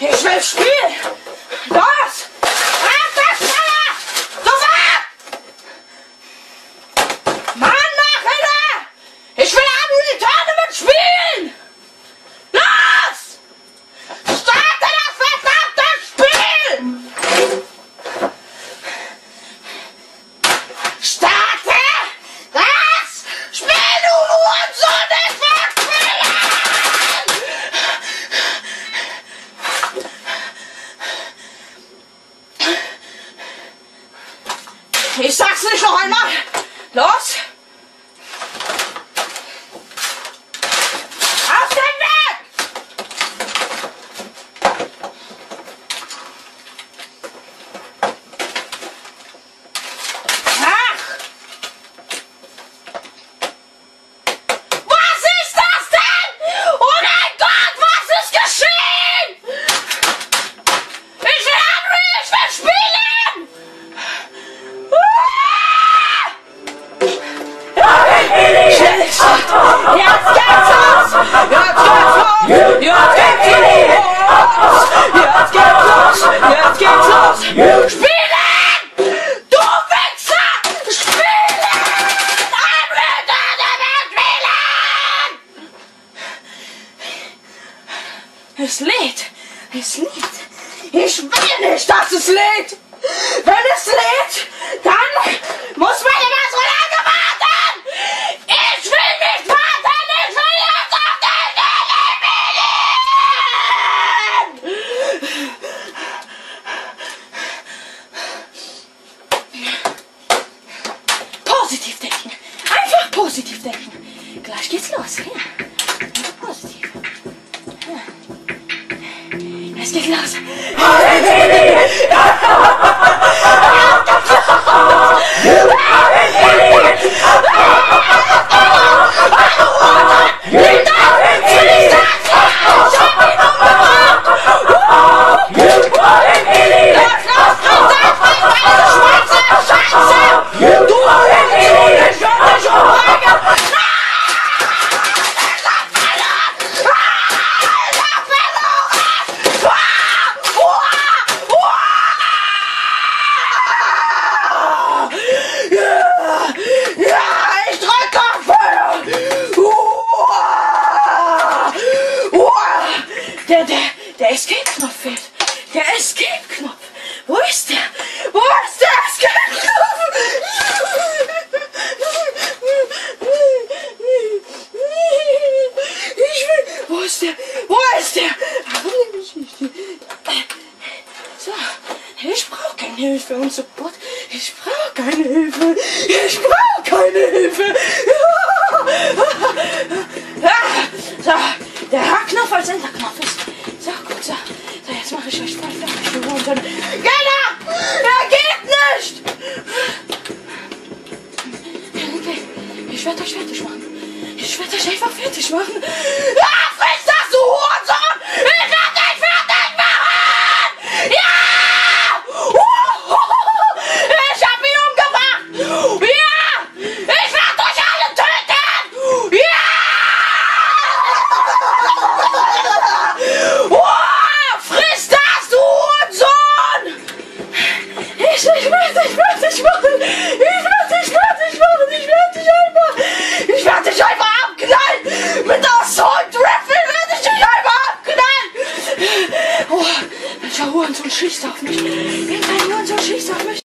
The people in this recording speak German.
Ich will spielen! Los! Ich sag's nicht noch einmal! Los! Es lädt! Es lädt! Ich will nicht, dass es lädt! Wenn es lädt, dann muss man immer so lange warten! Ich will nicht warten! Ich will jetzt auf den Willen! Positiv denken! Einfach positiv denken! Gleich geht's los, ja. Ja. Fehlt. Der Escape-Knopf. Wo ist der? Wo ist der Escape-Knopf? Ich will, wo ist der? Wo ist der? So, ich brauche keine Hilfe und Support. Ich brauche keine Hilfe. Ich brauche keine Hilfe. So, der H-Knopf als Enterknopf welcher Hurensohn schießt auf mich? Irgendein Hurensohn schießt auf mich!